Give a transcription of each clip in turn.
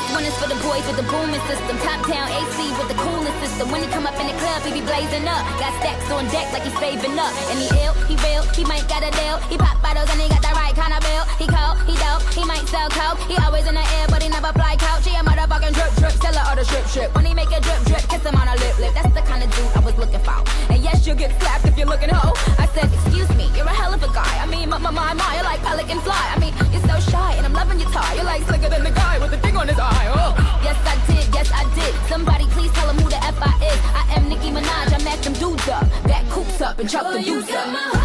is for the boys with the booming system. Top down AC with the coolest system. When he come up in the club, he be blazing up. Got stacks on deck like he's saving up. And he ill, he real, he might got a deal. He pop on his eye. Oh. Yes, I did, yes, I did. Somebody please tell him who the F I is. I am Nicki Minaj, I mac them dudes up. Back coops up and chuck the oh, dudes up.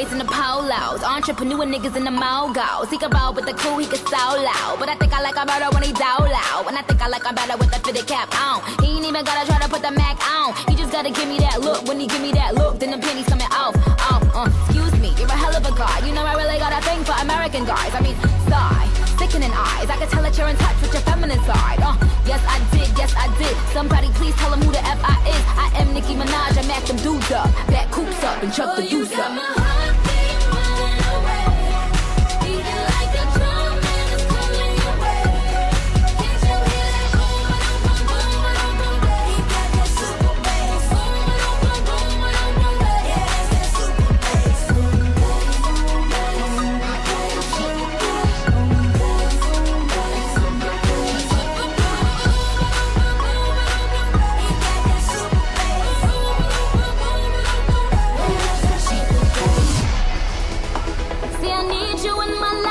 Boys in the polos, entrepreneur niggas in the mogos. He can ball with the crew, he can so loud. But I think I like him better when he down loud. And I think I like him better with the fitted cap on. He ain't even gotta try to put the Mac on. He just gotta give me that look. When he give me that look, then the pennies coming off. Off, uh, excuse me, you're a hell of a guy. You know I really got a thing for American guys. I mean, sigh, sickening eyes. I can tell that you're in touch with your feminine side. Uh, yes I did, yes I did. Somebody please tell him who the F I is. I am Nicki Minaj, I mac them dudes up. Back coops up and chuck the deuce up. need you in my life.